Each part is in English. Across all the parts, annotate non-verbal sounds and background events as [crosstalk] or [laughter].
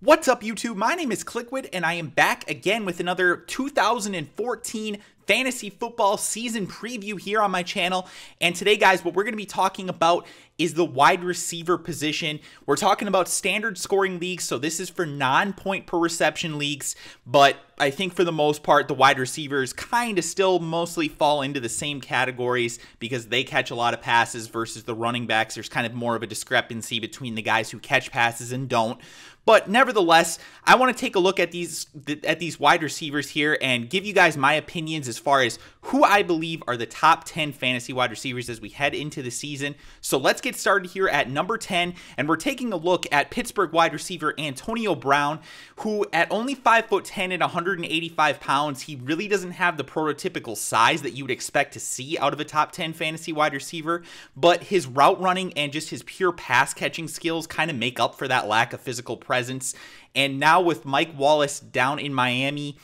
What's up, YouTube? My name is Kliquid, and I am back again with another 2014 fantasy football season preview here on my channel. And today, guys, what we're going to be talking about is the wide receiver position. We're talking about standard scoring leagues, so this is for non point per reception leagues, but I think for the most part, the wide receivers kind of still mostly fall into the same categories because they catch a lot of passes versus the running backs. There's kind of more of a discrepancy between the guys who catch passes and don't. But nevertheless, I want to take a look at these at these wide receivers here and give you guys my opinions as far as who I believe are the top 10 fantasy wide receivers as we head into the season. So let's get started here at number 10 and we're taking a look at Pittsburgh wide receiver Antonio Brown, who at only 5 foot 10 and 185 pounds, he really doesn't have the prototypical size that you would expect to see out of a top 10 fantasy wide receiver, but his route running and just his pure pass catching skills kind of make up for that lack of physical presence presence. And now with Mike Wallace down in Miami,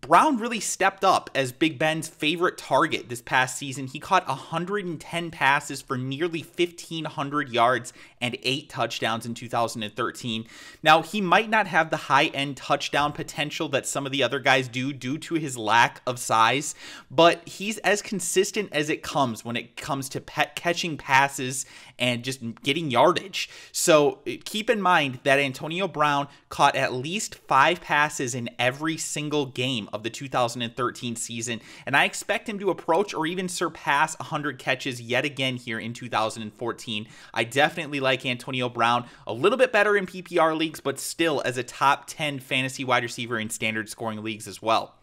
Brown really stepped up as Big Ben's favorite target this past season. He caught 110 passes for nearly 1,500 yards and eight touchdowns in 2013. Now, he might not have the high end touchdown potential that some of the other guys do due to his lack of size, but he's as consistent as it comes when it comes to catching passes and just getting yardage. So keep in mind that Antonio Brown caught at least five passes in every single game of the 2013 season, and I expect him to approach or even surpass 100 catches yet again here in 2014. I definitely like Antonio Brown a little bit better in PPR leagues, but still as a top 10 fantasy wide receiver in standard scoring leagues as well.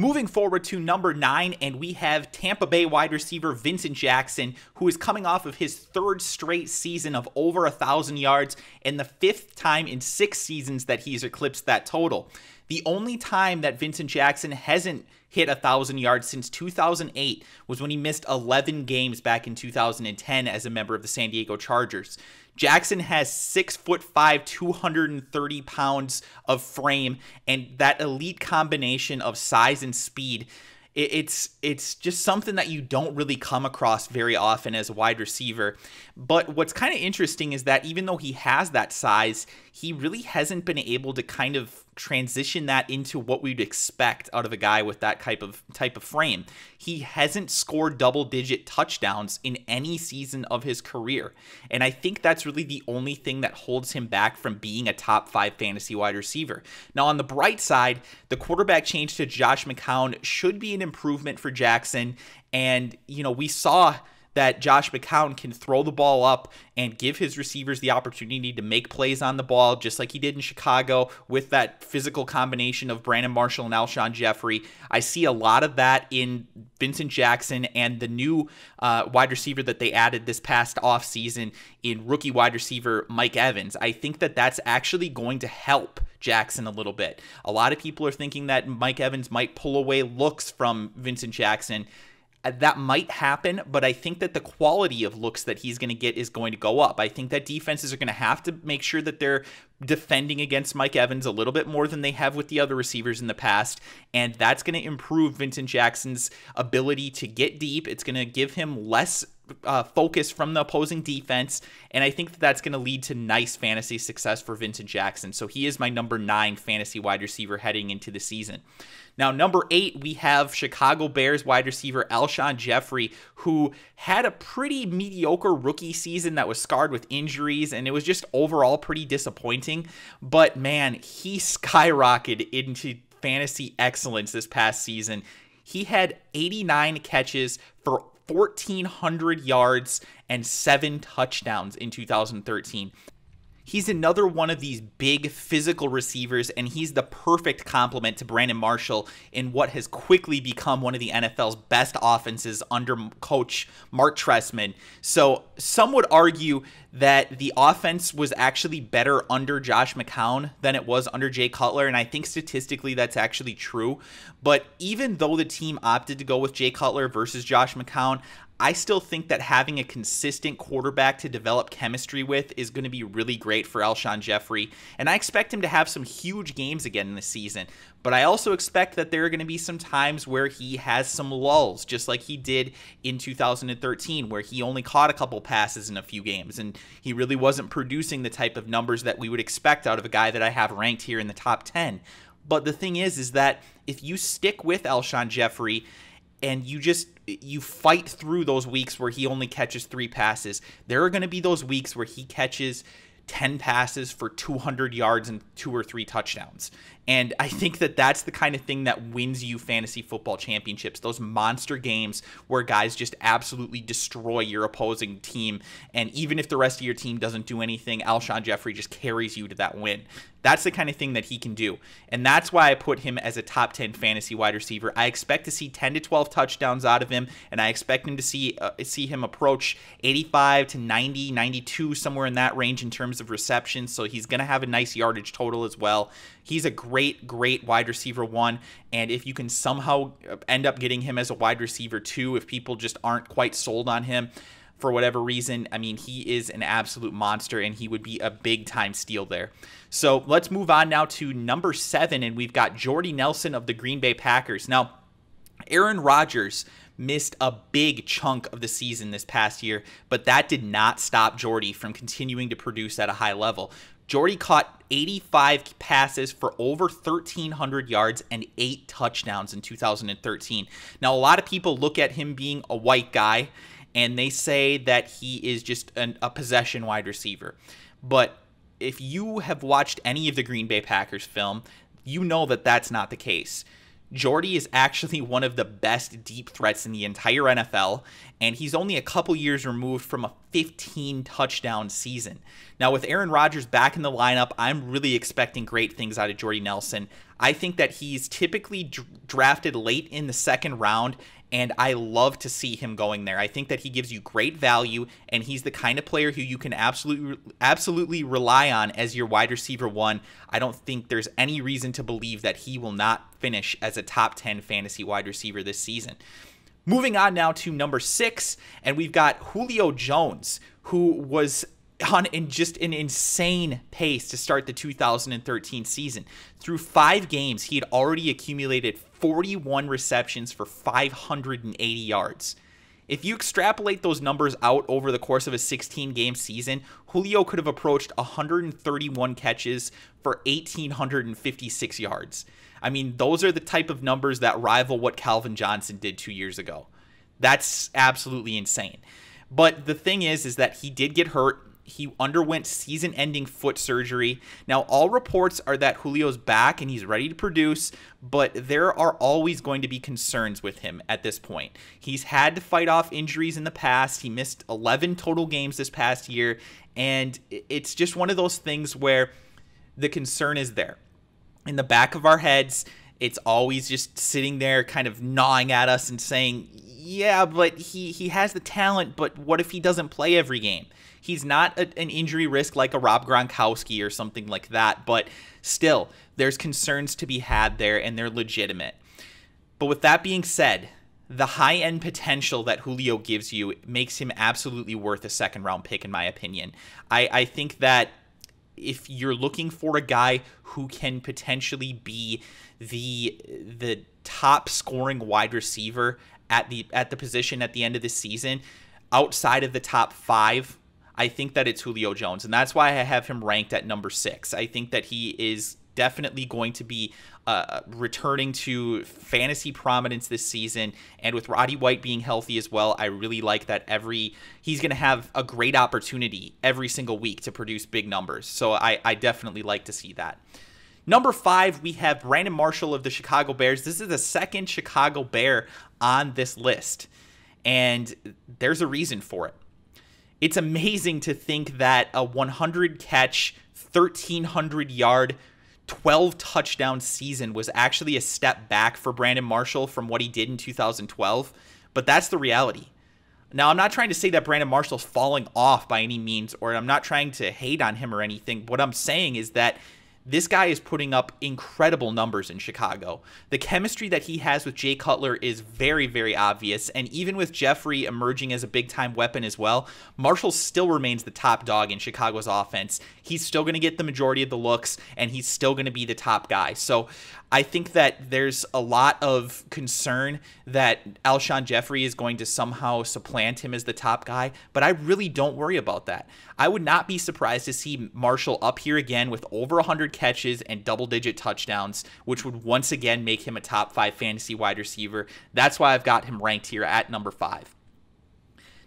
Moving forward to number nine, and we have Tampa Bay wide receiver Vincent Jackson, who is coming off of his third straight season of over a thousand yards and the fifth time in six seasons that he's eclipsed that total. The only time that Vincent Jackson hasn't hit a thousand yards since 2008 was when he missed 11 games back in 2010 as a member of the San Diego Chargers. Jackson has six foot five, 230 pounds of frame, and that elite combination of size and speed. It's it's just something that you don't really come across very often as a wide receiver. But what's kind of interesting is that even though he has that size, he really hasn't been able to kind of transition that into what we'd expect out of a guy with that type of type of frame. He hasn't scored double digit touchdowns in any season of his career. And I think that's really the only thing that holds him back from being a top 5 fantasy wide receiver. Now on the bright side, the quarterback change to Josh McCown should be an improvement for Jackson and you know, we saw that Josh McCown can throw the ball up and give his receivers the opportunity to make plays on the ball, just like he did in Chicago with that physical combination of Brandon Marshall and Alshon Jeffery. I see a lot of that in Vincent Jackson and the new uh, wide receiver that they added this past offseason in rookie wide receiver Mike Evans. I think that that's actually going to help Jackson a little bit. A lot of people are thinking that Mike Evans might pull away looks from Vincent Jackson. Uh, that might happen, but I think that the quality of looks that he's going to get is going to go up. I think that defenses are going to have to make sure that they're defending against Mike Evans a little bit more than they have with the other receivers in the past, and that's going to improve Vincent Jackson's ability to get deep. It's going to give him less uh, focus from the opposing defense, and I think that that's going to lead to nice fantasy success for Vincent Jackson. So he is my number nine fantasy wide receiver heading into the season. Now, number eight, we have Chicago Bears wide receiver Alshon Jeffery, who had a pretty mediocre rookie season that was scarred with injuries, and it was just overall pretty disappointing. But man, he skyrocketed into fantasy excellence this past season. He had 89 catches for 1,400 yards and seven touchdowns in 2013. He's another one of these big physical receivers, and he's the perfect complement to Brandon Marshall in what has quickly become one of the NFL's best offenses under coach Marc Trestman. So, some would argue that the offense was actually better under Josh McCown than it was under Jay Cutler, and I think statistically that's actually true. But even though the team opted to go with Jay Cutler versus Josh McCown, I still think that having a consistent quarterback to develop chemistry with is going to be really great for Alshon Jeffery. And I expect him to have some huge games again in the season. But I also expect that there are going to be some times where he has some lulls, just like he did in 2013, where he only caught a couple passes in a few games and he really wasn't producing the type of numbers that we would expect out of a guy that I have ranked here in the top 10. But the thing is, is that if you stick with Alshon Jeffery and you just you fight through those weeks where he only catches three passes, there are going to be those weeks where he catches 10 passes for 200 yards and two or three touchdowns. And I think that that's the kind of thing that wins you fantasy football championships. Those monster games where guys just absolutely destroy your opposing team. And even if the rest of your team doesn't do anything, Alshon Jeffery just carries you to that win. That's the kind of thing that he can do. And that's why I put him as a top 10 fantasy wide receiver. I expect to see 10 to 12 touchdowns out of him, and I expect him to see uh, see him approach 85 to 90, 92, somewhere in that range in terms of receptions. So he's going to have a nice yardage total as well. He's a great, great great wide receiver one. And if you can somehow end up getting him as a wide receiver two, if people just aren't quite sold on him, for whatever reason. I mean, he is an absolute monster and he would be a big time steal there. So let's move on now to number seven, and we've got Jordy Nelson of the Green Bay Packers. Now, Aaron Rodgers missed a big chunk of the season this past year, but that did not stop Jordy from continuing to produce at a high level. Jordy caught 85 passes for over 1,300 yards and eight touchdowns in 2013. Now, a lot of people look at him being a white guy and they say that he is just an, a possession wide receiver. But if you have watched any of the Green Bay Packers film, you know that that's not the case. Jordy is actually [laughs] one of the best deep threats in the entire NFL, and he's only a couple years removed from a 15 touchdown season. Now, with Aaron Rodgers back in the lineup, I'm really expecting great things out of Jordy Nelson. I think that he's typically drafted late in the second round, and I love to see him going there. I think that he gives you great value, and he's the kind of player who you can absolutely absolutely rely on as your wide receiver one. I don't think there's any reason to believe that he will not finish as a top 10 fantasy wide receiver this season. Moving on now to number six, and we've got Julio Jones, who was on in just an insane pace to start the 2013 season. Through five games, he had already accumulated 41 receptions for 580 yards. If you extrapolate those numbers out over the course of a 16 game season, Julio could have approached 131 catches for 1,856 yards. I mean, those are the type of numbers that rival what Calvin Johnson did two years ago. That's absolutely insane. But the thing is, is that he did get hurt he underwent season ending foot surgery. Now, all reports are that Julio's back and he's ready to produce, but there are always going to be concerns with him at this point. He's had to fight off injuries in the past. He missed 11 total games this past year, and it's just one of those things where the concern is there. In the back of our heads, it's always just sitting there kind of gnawing at us and saying, yeah, but he, he has the talent, but what if he doesn't play every game? He's not a, an injury risk like a Rob Gronkowski or something like that, but still, there's concerns to be had there, and they're legitimate. But with that being said, the high end potential that Julio gives you makes him absolutely worth a second round pick, in my opinion. I, I think that if you're looking for a guy who can potentially be the the top scoring wide receiver at the at the position at the end of the season, outside of the top five I think that it's Julio Jones, and that's why I have him ranked at number six. I think that he is definitely going to be uh, returning to fantasy prominence this season. And with Roddy White being healthy as well, I really like that every he's going to have a great opportunity every single week to produce big numbers. So I, I definitely like to see that. Number five, we have Brandon Marshall of the Chicago Bears. This is the second Chicago Bear on this list, and there's a reason for it it's amazing to think that a 100 catch, 1300 yard, 12 touchdown season was actually a step back for Brandon Marshall from what he did in 2012. But that's the reality. Now, I'm not trying to say that Brandon Marshall's falling off by any means, or I'm not trying to hate on him or anything. What I'm saying is that this guy is putting up incredible numbers in Chicago. The chemistry that he has with Jay Cutler is very, very obvious. And even with Jeffery emerging as a big time weapon as well, Marshall still remains the top dog in Chicago's offense. He's still going to get the majority of the looks, and he's still going to be the top guy. So I think that there's a lot of concern that Alshon Jeffery is going to somehow supplant him as the top guy, but I really don't worry about that. I would not be surprised to see Marshall up here again with over 100 catches and double digit touchdowns, which would once again make him a top five fantasy wide receiver. That's why I've got him ranked here at number five.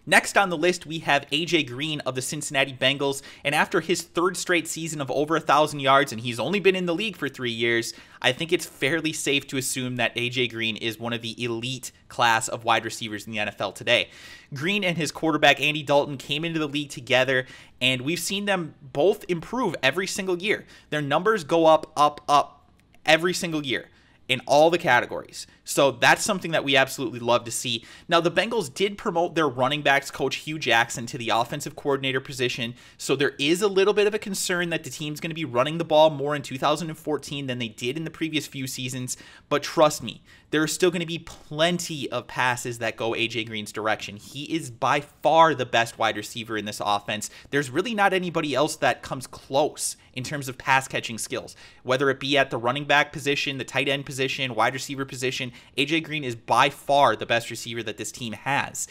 Next on the list, we have AJ Green of the Cincinnati Bengals. And after his third straight season of over a 1,000 yards, and he's only been in the league for three years, I think it's fairly safe to assume that AJ Green is one of the elite class of wide receivers in the NFL today. Green and his quarterback, Andy Dalton, came into the league together, and we've seen them both improve every single year. Their numbers go up, up, up every single year in all the categories. So that's something that we absolutely love to see. Now, the Bengals did promote their running backs coach Hue Jackson to the offensive coordinator position. So there is a little bit of a concern that the team's going to be running the ball more in 2014 than they did in the previous few seasons. But trust me, there are still going to be plenty of passes that go AJ Green's direction. He is by far the best wide receiver in this offense. There's really not anybody else that comes close in terms of pass catching skills, whether it be at the running back position, the tight end position, wide receiver position. AJ Green is by far the best receiver that this team has.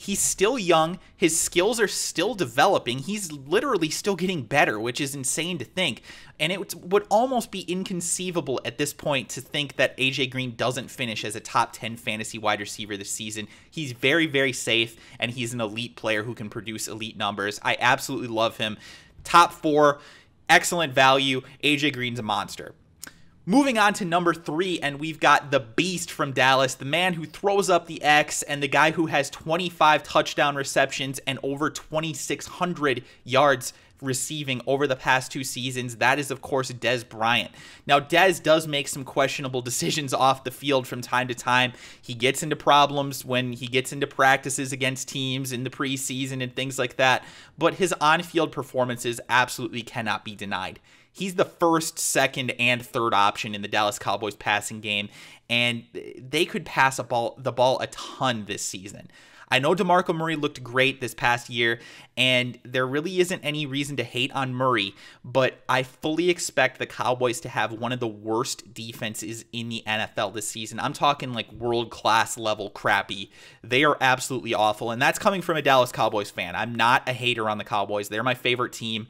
He's still young. His skills are still developing. He's literally still getting better, which is insane to think. And it would almost be inconceivable at this point to think that AJ Green doesn't finish as a top 10 fantasy wide receiver this season. He's very, very safe, and he's an elite player who can produce elite numbers. I absolutely love him. Top four, excellent value. AJ Green's a monster. Moving on to number three, and we've got the beast from Dallas, the man who throws up the X, and the guy who has 25 touchdown receptions and over 2,600 yards receiving over the past two seasons. That is, of course, Dez Bryant. Now, Dez does make some questionable [laughs] decisions off the field from time to time. He gets into problems when he gets into practices against teams in the preseason and things like that, but his on field performances absolutely cannot be denied. He's the first, second, and third option in the Dallas Cowboys passing game, and they could pass a ball the ball a ton this season. I know DeMarco Murray looked great this past year, and there really isn't any reason to hate on Murray, but I fully expect the Cowboys to have one of the worst defenses in the NFL this season. I'm talking like world class level crappy. They are absolutely awful, and that's coming from a Dallas Cowboys fan. I'm not a hater on the Cowboys, they're my favorite team,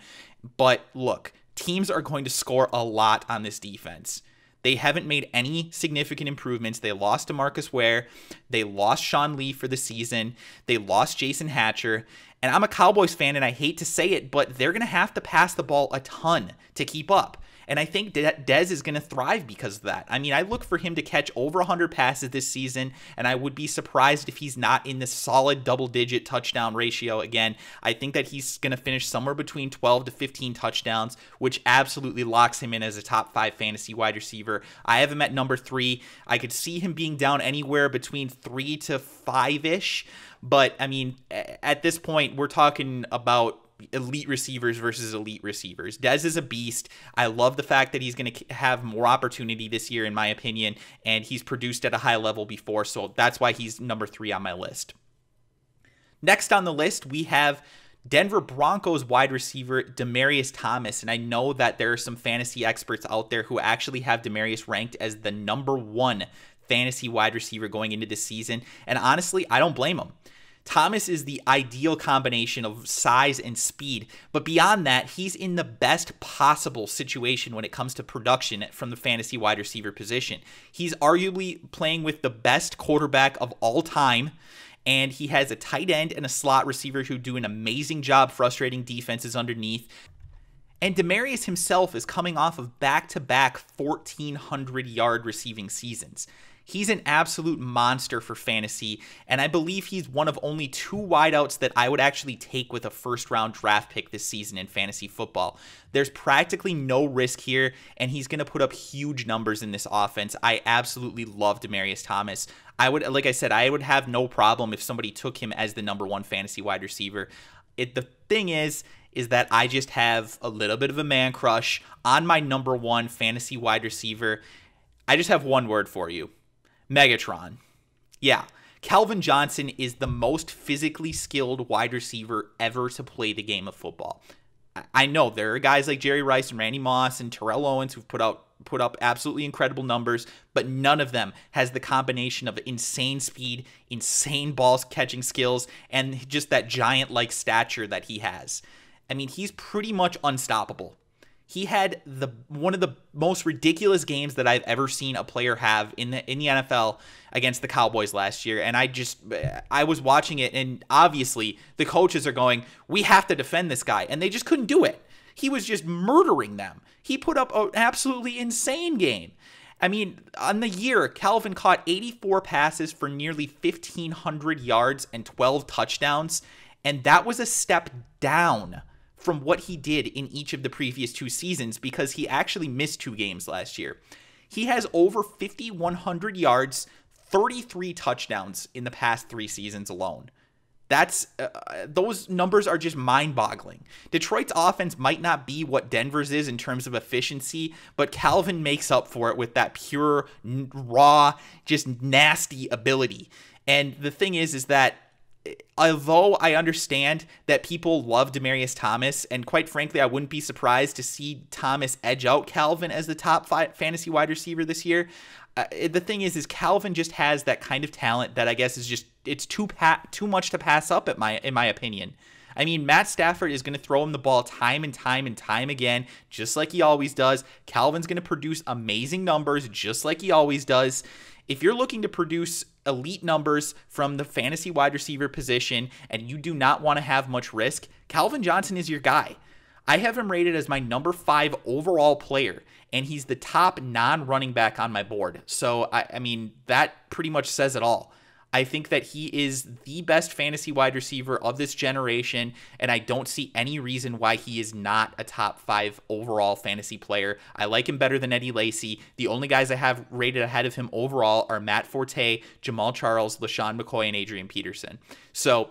but look, teams are going to score a lot on this defense. They haven't made any significant improvements. They lost DeMarcus Ware. They lost Sean Lee for the season. They lost Jason Hatcher. And I'm a Cowboys fan, and I hate to say it, but they're going to have to pass the ball a ton to keep up. And I think Dez is going to thrive because of that. I mean, I look for him to catch over 100 passes this season, and I would be surprised if he's not in the solid double digit touchdown ratio again. I think that he's going to finish somewhere between 12 to 15 touchdowns, which absolutely locks him in as a top five fantasy wide receiver. I have him at number three. I could see him being down anywhere between three to five ish. But I mean, at this point, we're talking about elite receivers versus elite receivers. Dez is a beast. I love the fact that he's going to have more opportunity this year, in my opinion, and he's produced at a high level before, so that's why he's number three on my list. Next on the list, we have Denver Broncos wide receiver Demaryius Thomas, and I know that there are some fantasy experts out there who actually have Demaryius ranked as the number one fantasy wide receiver going into this season, and honestly, I don't blame them. Thomas is the ideal combination of size and speed, but beyond that, he's in the best possible situation when it comes to production from the fantasy wide receiver position. He's arguably playing with the best quarterback of all time and he has a tight end and a slot receiver who do an amazing job frustrating defenses underneath. And Demaryius himself is coming off of back to back 1,400 yard receiving seasons. He's an absolute monster for fantasy, and I believe he's one of only two wideouts that I would actually take with a first round draft pick this season in fantasy football. There's practically no risk here, and he's going to put up huge numbers in this offense. I absolutely love Demaryius Thomas. I would, like I said, I would have no problem if somebody took him as the number one fantasy wide receiver It the thing is is that I just have a little bit of a man crush on my number 1 fantasy wide receiver. I just have one word for you. Megatron. Yeah. Calvin Johnson is the most physically skilled wide receiver ever to play the game of football. I know there are guys like Jerry Rice and Randy Moss and Terrell Owens who've put out put up absolutely incredible numbers, but none of them has the combination of insane speed, insane ball catching skills, and just that giant like stature that he has. I mean, he's pretty much unstoppable he had the one of the most ridiculous games that I've ever seen a player have in the in the NFL against the Cowboys last year and I just I was watching it and obviously the coaches are going we have to defend this guy and they just couldn't do it. He was just murdering them. He put up an absolutely insane game. I mean, on the year, Calvin caught 84 passes for nearly 1500 yards and 12 touchdowns and that was a step down from what he did in each of the previous two seasons because he actually missed two games last year. He has over 5,100 yards, 33 touchdowns in the past three seasons alone. That's uh, those numbers are just mind-boggling. Detroit's offense might not be what Denver's is in terms of efficiency, but Calvin makes up for it with that pure raw just nasty ability. And the thing is is that although I understand that people love Demaryius Thomas, and quite frankly, I wouldn't be surprised to see Thomas edge out Calvin as the top fantasy wide receiver this year. Uh, the thing is, is Calvin just has that kind of talent that I guess is just it's too pa- too much to pass up at my in my opinion. I mean, Matt Stafford is going to throw him the ball time and time and time again, just like he always does. Calvin's going to produce amazing numbers, just like he always does. If you're looking to produce elite numbers from the fantasy wide receiver position and you do not want to have much risk, Calvin Johnson is your guy. I have him rated as my number five overall player, and he's the top non running back on my board. So, I, I mean, that pretty much says it all. I think that he is the best fantasy wide receiver of this generation, and I don't see any reason why he is not a top five overall fantasy player. I like him better than Eddie Lacy. The only guys I have rated ahead of him overall are Matt Forte, Jamaal Charles, LeSean McCoy, and Adrian Peterson. So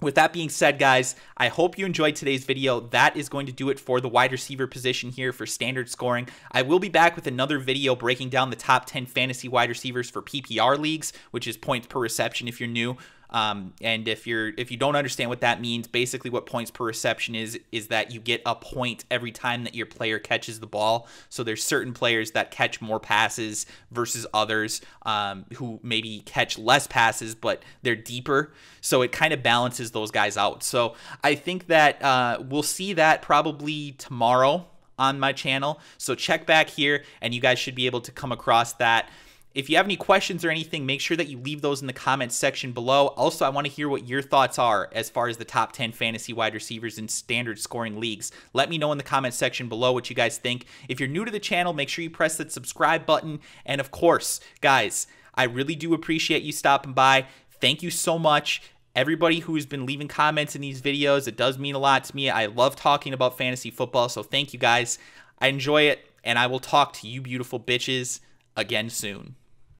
with that being said, guys, I hope you enjoyed today's video. That is going to do it for the wide receiver position here for standard scoring. I will be back with another video breaking down the top 10 fantasy wide receivers for PPR leagues, which is points per reception if you're new. Um, and if you're if you don't understand what that means, basically what points per reception is is that you get a point every time that your player catches the ball. So there's certain players that catch more passes versus others um, who maybe catch less passes, but they're deeper. So it kind of balances those guys out. So I think that uh, we'll see that probably tomorrow on my channel. So check back here, and you guys should be able to come across that. If you have any questions or anything, make sure that you leave those in the comments section below. Also, I want to hear what your thoughts are as far as the top 10 fantasy wide receivers in standard scoring leagues. Let me know in the comments section below what you guys think. If you're new to the channel, make sure you press that subscribe button. And of course, guys, I really do appreciate you stopping by. Thank you so much everybody who's been leaving comments in these videos. It does mean a lot to me. I love talking about fantasy football, so thank you guys. I enjoy it, and I will talk to you beautiful bitches again soon.